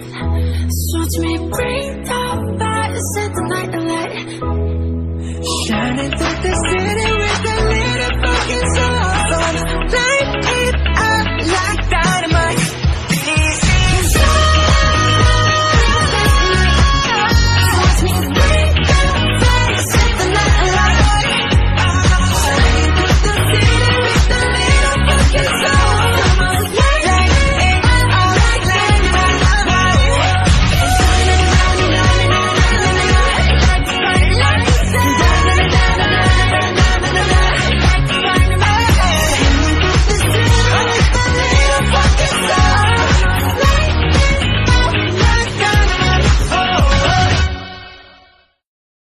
Suits me, bring the fire, set the night alight. Shining through the